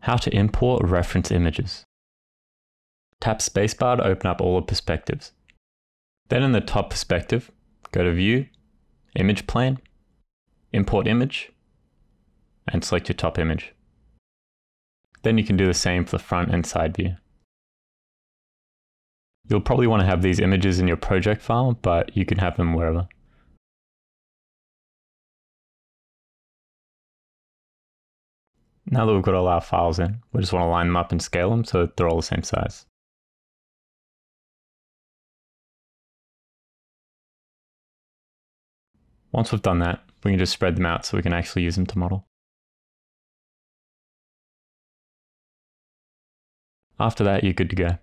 How to import reference images. Tap spacebar to open up all the perspectives. Then in the top perspective, go to View, Image Plane, Import Image, and select your top image. Then you can do the same for the front and side view. You'll probably want to have these images in your project file, but you can have them wherever. Now that we've got all our files in, we just want to line them up and scale them so they're all the same size. Once we've done that, we can just spread them out so we can actually use them to model. After that, you're good to go.